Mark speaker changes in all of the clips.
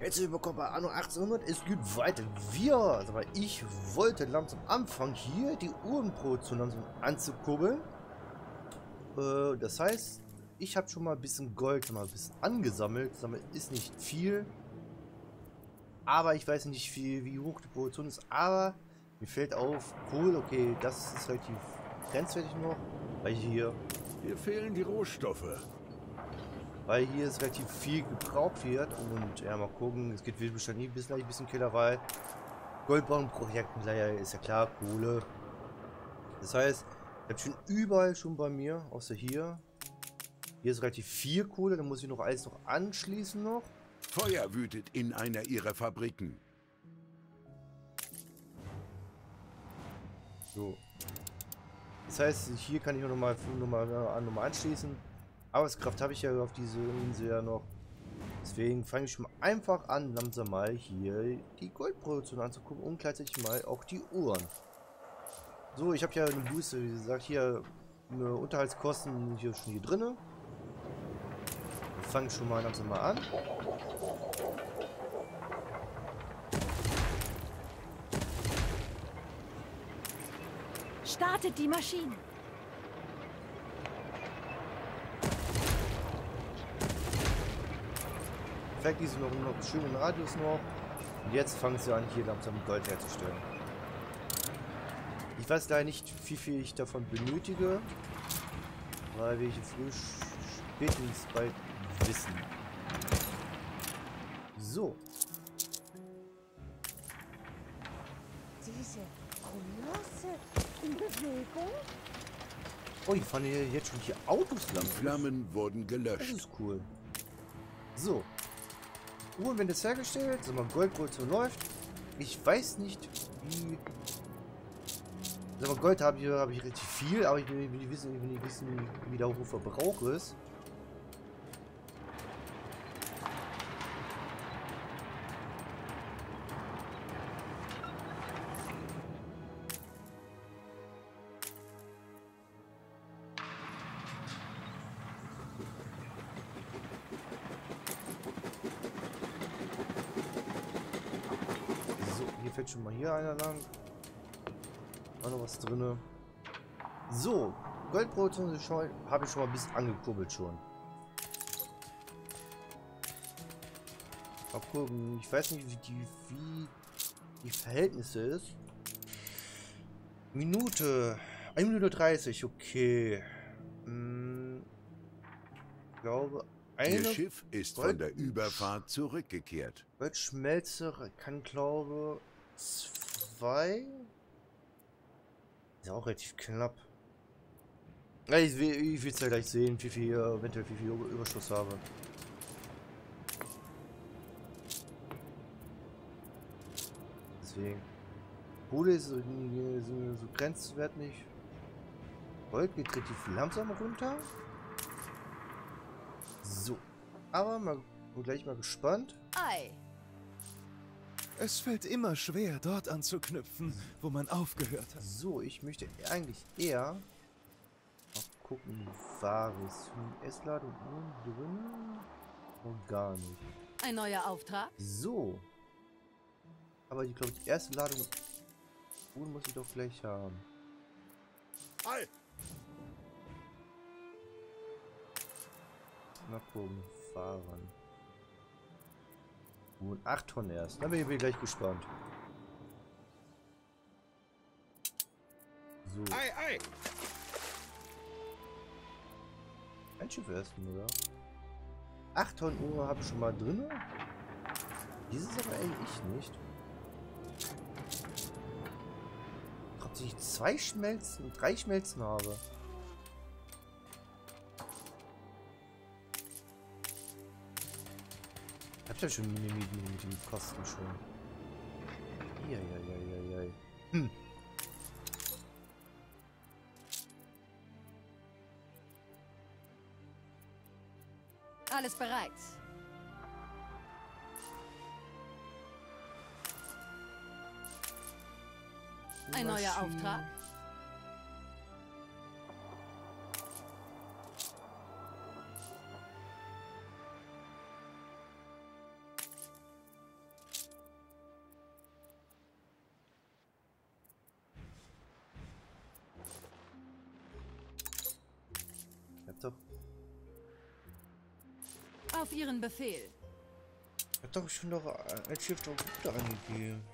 Speaker 1: Herzlich willkommen bei Anno 1800. Es geht weiter. Wir, aber ich wollte langsam anfangen, hier die Uhrenproduktion langsam anzukurbeln. Äh, das heißt, ich habe schon mal ein bisschen Gold mal ein bisschen angesammelt. Sammelt ist nicht viel. Aber ich weiß nicht, wie, wie hoch die Produktion ist. Aber mir fällt auf, cool, okay, das ist relativ grenzwertig noch. Weil hier...
Speaker 2: Hier fehlen die Rohstoffe
Speaker 1: weil hier ist relativ viel gebraucht wird und ja, mal gucken, es geht wahrscheinlich bis gleich ein bisschen Killerei. Goldbahnprojekt leider ist ja klar, Kohle. Das heißt, ich habe schon überall schon bei mir, außer hier. Hier ist relativ viel Kohle, dann muss ich noch alles noch anschließen noch.
Speaker 2: Feuer wütet in einer ihrer Fabriken.
Speaker 1: So. Das heißt, hier kann ich noch mal, noch mal, noch mal anschließen. Arbeitskraft habe ich ja auf diese Insel ja noch. Deswegen fange ich mal einfach an, langsam mal hier die Goldproduktion anzugucken und gleichzeitig mal auch die Uhren. So, ich habe ja eine Buße, wie gesagt, hier eine Unterhaltskosten hier schon hier drinne. Wir fangen schon mal langsam mal an.
Speaker 3: Startet die Maschine.
Speaker 1: Perfekt, diese noch, noch schönen Radius noch. Und jetzt fangen sie an, hier langsam Gold herzustellen. Ich weiß leider nicht, wie viel ich davon benötige. Weil wir hier früh spätestens bald wissen. So.
Speaker 3: Diese Kolosse in Bewegung?
Speaker 1: Oh, die fahren hier jetzt schon hier Autos lang.
Speaker 2: Die Flammen wurden gelöscht. Das
Speaker 1: ist cool. So. Uhren werden jetzt hergestellt, so mal Goldproduktion läuft. Ich weiß nicht, wie... Also Gold habe ich, hab ich relativ viel, aber ich will, nicht wissen, wie der hohe Verbrauch ist. Einer lang. Auch noch was drin. So, Goldproduktion habe ich schon mal ein bisschen angekurbelt schon. Mal gucken, ich weiß nicht, wie die, wie die Verhältnisse ist. Minute. 1 Minute 30, okay. Hm, ich glaube,
Speaker 2: eine Ihr Schiff ist Gold von der Überfahrt zurückgekehrt.
Speaker 1: Goldschmelze kann, glaube zwei. Ist ja auch relativ knapp. Ich will, es ja gleich sehen, wie viel, eventuell wie viel Überschuss habe. Deswegen. Kohle ist so, so, so grenzwertig. Gold geht relativ langsam runter. So. Aber mal gleich mal gespannt.
Speaker 3: Ei.
Speaker 4: Es fällt immer schwer, dort anzuknüpfen, wo man aufgehört hat.
Speaker 1: So, ich möchte eigentlich eher auch gucken, Wahres. S-Ladung drin und gar nicht.
Speaker 3: Ein neuer Auftrag?
Speaker 1: So. Aber ich glaube, die erste Ladung Uhren muss ich doch gleich haben. Halt! Mal gucken, fahren. Und 8 Tonnen erst. Dann bin ich gleich gespannt. So. Ei, ei. Ein Schiff erst, oder? 8 Tonnen Uhr habe ich schon mal drin. Dieses aber eigentlich nicht. Ob ich zwei Schmelzen, drei Schmelzen habe. Habt ihr schon mit, mit, den Kosten schon? Ja, ja, ja, ja, ja. Hm.
Speaker 3: Alles bereit. Ein neuer Auftrag? Auf Ihren Befehl.
Speaker 1: Hat doch schon noch ein Schiff doch da angegeben.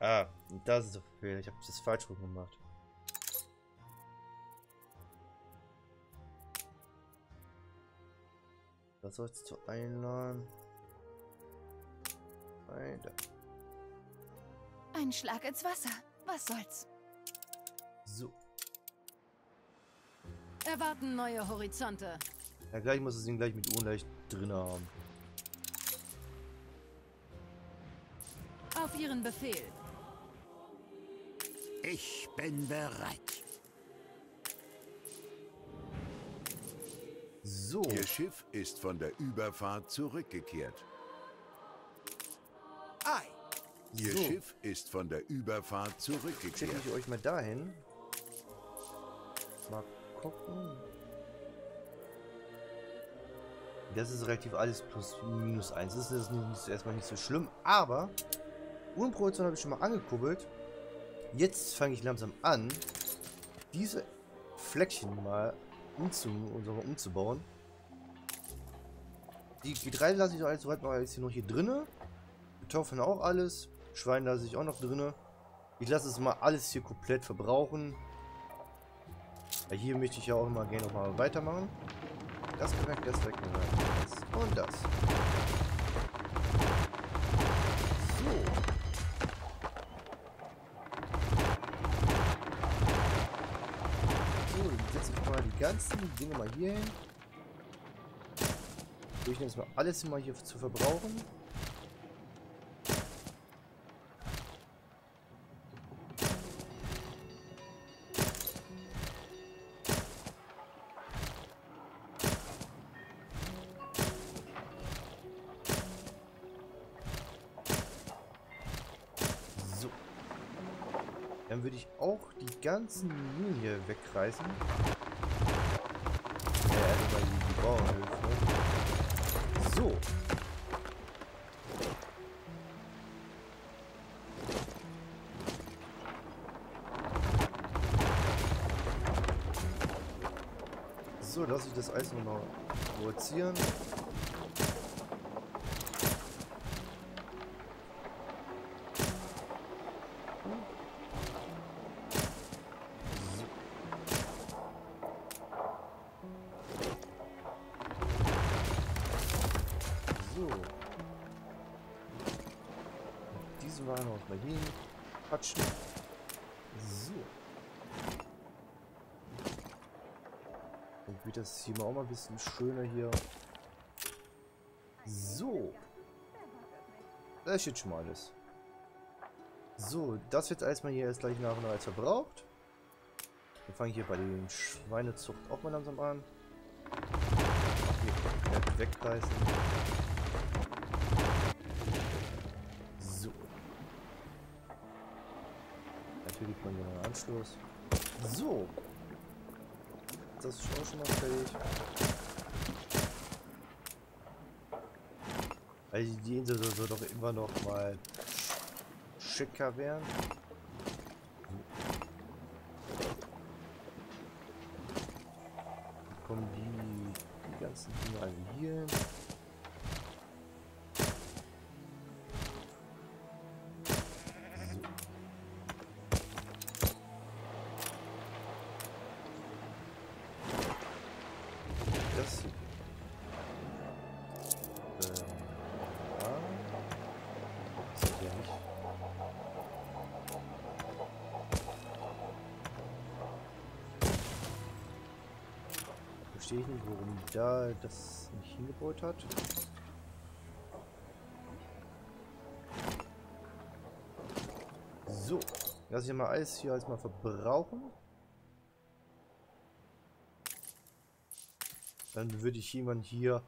Speaker 1: Ah, das ist der Fehler. Ich habe das falsch rum gemacht. Was sollst du einladen? Weiter.
Speaker 3: Ein Schlag ins Wasser. Was soll's?
Speaker 1: So.
Speaker 3: Erwarten neue Horizonte.
Speaker 1: Ja, gleich muss es ihn gleich mit Unleicht drin haben.
Speaker 3: Auf Ihren Befehl.
Speaker 2: Ich bin bereit.
Speaker 1: So.
Speaker 2: Ihr Schiff ist von der Überfahrt zurückgekehrt.
Speaker 4: Ei!
Speaker 2: Ihr
Speaker 1: So.
Speaker 2: Schiff ist von der Überfahrt
Speaker 1: Schicke
Speaker 2: zurückgekehrt.
Speaker 1: ich euch mal dahin. Gucken. Das ist relativ alles plus minus 1. Das ist nicht, nicht, erstmal nicht so schlimm. Aber Uhrenproduktion habe ich schon mal angekuppelt. Jetzt fange ich langsam an, diese Fleckchen mal umzu, umzubauen. Die Getreide lasse ich noch alles soweit mal jetzt hier noch hier drinne. Kartoffeln auch alles. Schwein lasse ich auch noch drinne. Ich lasse es mal alles hier komplett verbrauchen. Hier möchte ich ja auch immer gerne noch mal weitermachen. Das weg, das weg, das und das. So. So, dann setze ich mal die ganzen Dinge mal hier hin. Ich nehme jetzt mal alles mal hier zu verbrauchen. Würde ich auch die ganzen Mühlen hier wegreißen. Ja, also mal die, die Bauernhöfe. So. So, lasse ich das Eis noch mal provozieren. Diese Waren auch mal hin. Quatschen. So. Dann wird das hier mal auch mal ein bisschen schöner hier. So. Das ist jetzt schon mal alles. So, das wird erstmal hier jetzt gleich nach und nach verbraucht. Wir fangen hier bei den Schweinezucht auch mal langsam an. Hier wegreißen. Natürlich kommt hier noch ein Anschluss. So. Das ist auch schon mal fertig. Also die Insel soll doch immer noch mal schicker werden. Verstehe ich nicht, warum da das nicht hingebaut hat. So, lass ich mal alles hier als mal verbrauchen. Dann würde ich jemand hier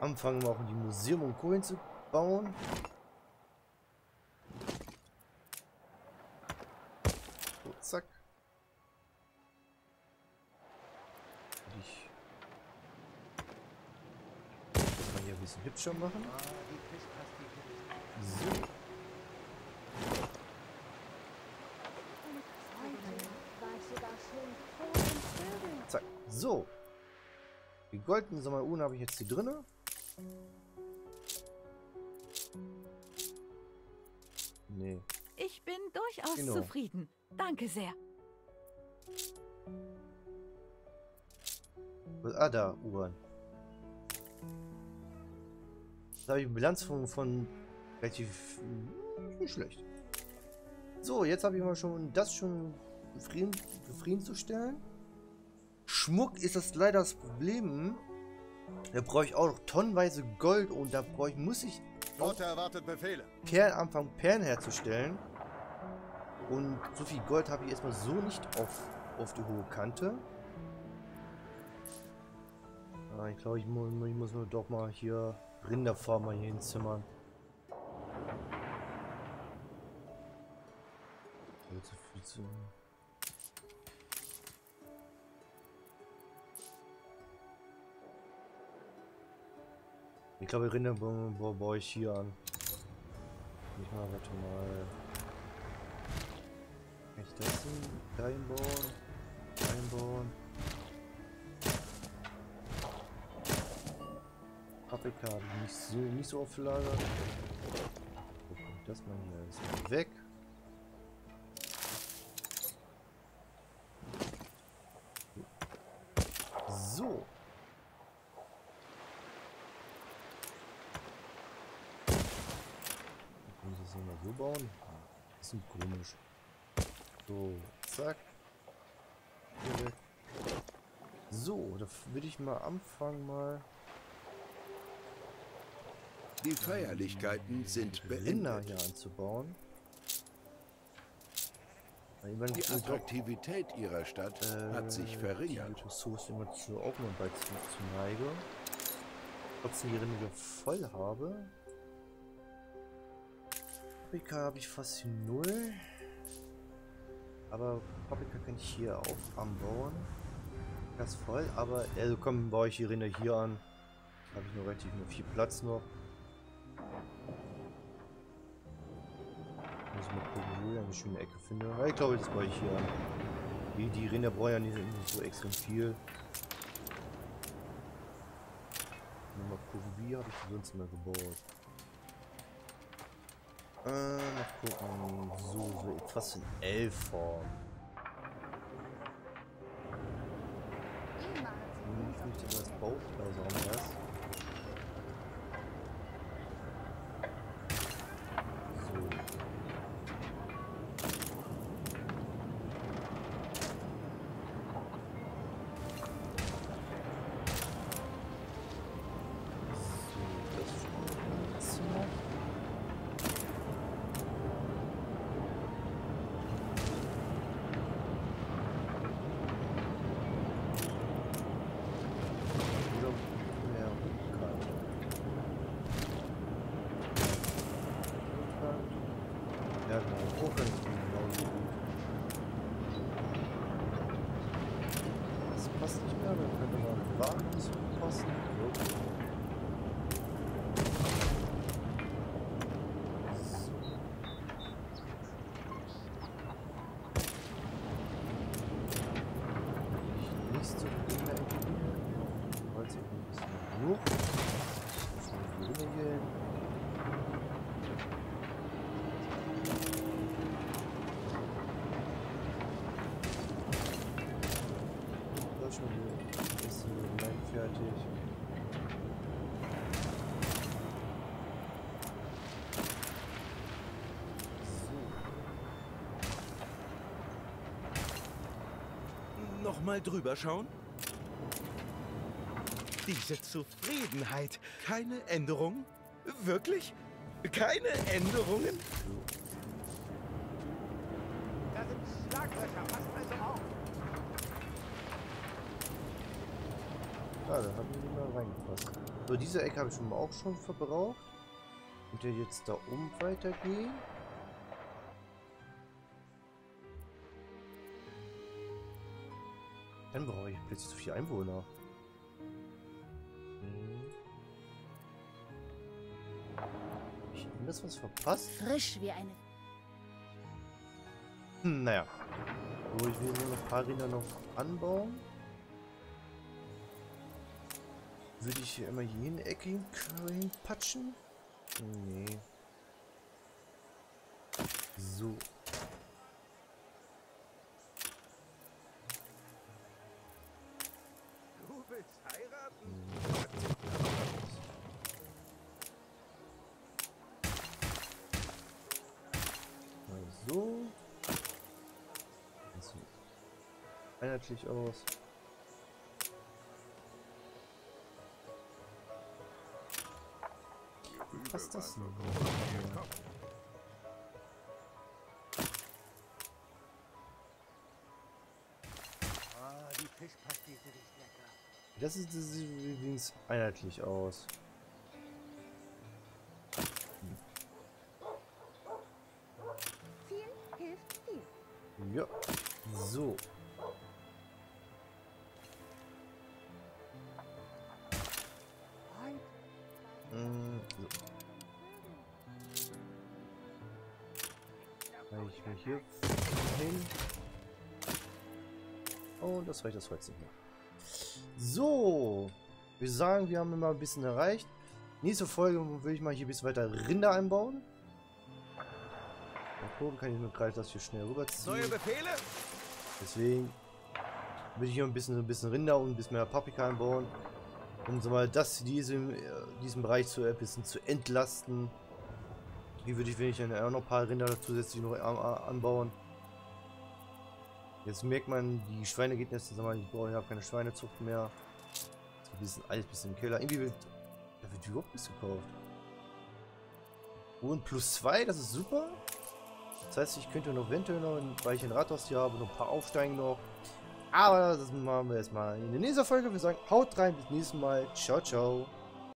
Speaker 1: anfangen, auch die Museum und Co. zu bauen. schon machen. So. Zack. So. Die goldenen Sommeruhren habe ich jetzt hier drinne. Nee.
Speaker 3: Ich bin durchaus
Speaker 1: genau.
Speaker 3: zufrieden. Danke sehr.
Speaker 1: Ah, da, U-Bahn. Da habe ich eine Bilanz von, von relativ hm, nicht schlecht. So, jetzt habe ich mal schon das schon befrieden, zufriedenzustellen. Schmuck ist das leider das Problem. Da brauche ich auch noch tonnenweise Gold und da brauche ich, muss ich
Speaker 2: Flotte erwartet Befehle.
Speaker 1: Perlen anfangen, Perlen herzustellen. Und so viel Gold habe ich erstmal so nicht auf, auf die hohe Kante. Ah, ich glaube, ich, mu ich muss nur doch mal hier Rinderfarm mal hier hinzimmern. Zu viel zu. Ich glaube, Rinder ba- ba- baue ich hier an. Ich mal, warte mal. Kann ich das denn einbauen? Paprika nicht so, nicht so auf Lager. So, kommt das mal hier alles mal weg. So. Kann ich das hier mal so bauen? Das ist komisch. So, zack. So, da würde ich mal anfangen mal.
Speaker 2: Die Feierlichkeiten sind beendet.
Speaker 1: hier anzubauen.
Speaker 2: Die Attraktivität ihrer Stadt hat sich
Speaker 1: äh,
Speaker 2: verringert.
Speaker 1: Die Ressourcen immer zu mal bald zu, neige. Trotzdem die wieder voll habe. Paprika habe ich fast null. Aber Paprika kann ich hier auch anbauen. Das voll, aber also komm, baue ich die Rinder hier an. Habe ich nur relativ nur viel Platz noch. Eine schöne Ecke finde. Ich glaube, das baue ich hier. Die, die Rinder brauchen ja nicht, so extrem viel. Mal gucken, wie habe ich die sonst mal gebaut. Äh, mal gucken. So, so etwas in L-Form. Hm, Ich möchte das Bauch, also haben das. So. So, das ist schon das Zimmer. Oder mehr Rückkant. Rückkant. Ja, genau. Hochkant ist genauso gut. Das passt nicht mehr, dann könnte man warten, bis es passt. So. Ich nicht so viel mehr entwickeln. Holz ist ein bisschen genug. Das muss ich hier gehen. Das ist schon ein bisschen Lein fertig. So.
Speaker 5: Nochmal drüber schauen? Diese Zufriedenheit. Keine Änderung? Wirklich? Keine Änderungen?
Speaker 6: Da sind Schlaglöcher, passt also auf.
Speaker 1: Ja, da haben wir nicht mal reingepasst. So, diese Ecke habe ich schon mal auch schon verbraucht. Und der jetzt da oben weitergehen. Dann brauche ich plötzlich so viele Einwohner. Hm. Hab Ich irgendwas was verpasst?
Speaker 3: Frisch wie eine.
Speaker 1: Hm, naja. So, ich will nur noch ein paar Rinder noch anbauen. Würde ich hier immer die Ecke hin- hinpatschen? Nee. So. Einheitlich aus. Was ist das denn?
Speaker 6: Ah, die Fischpastete ist lecker.
Speaker 1: Das ist, das sieht übrigens einheitlich aus. Kann ich mich hier hin. Und das reicht das Holz nicht mehr. So. Wir sagen, wir haben immer ein bisschen erreicht. Nächste Folge will ich mal hier ein bisschen weiter Rinder einbauen. Mal gucken, kann ich nur gleich das hier schnell rüberziehen.
Speaker 5: Neue Befehle?
Speaker 1: Deswegen will ich hier ein bisschen, ein bisschen Rinder und ein bisschen mehr Paprika einbauen. Um so mal das, diesem, diesen Bereich zu, ein bisschen zu entlasten. Hier würde ich, wenn ich dann auch noch ein paar Rinder zusätzlich noch an- an- anbauen. Jetzt merkt man, die Schweine geht jetzt, mal, ich brauche ja keine Schweinezucht mehr. Ein bisschen alles, bisschen im Keller. Irgendwie wird, da wird überhaupt nichts gekauft. Und plus zwei, das ist super. Das heißt, ich könnte noch eventuell noch, ein- weil ich ein Rathaus hier habe, noch ein paar aufsteigen noch. Aber das machen wir erstmal in der nächsten Folge. Wir sagen, haut rein, bis nächsten Mal. Ciao, ciao.